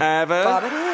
Ever. Bobbity.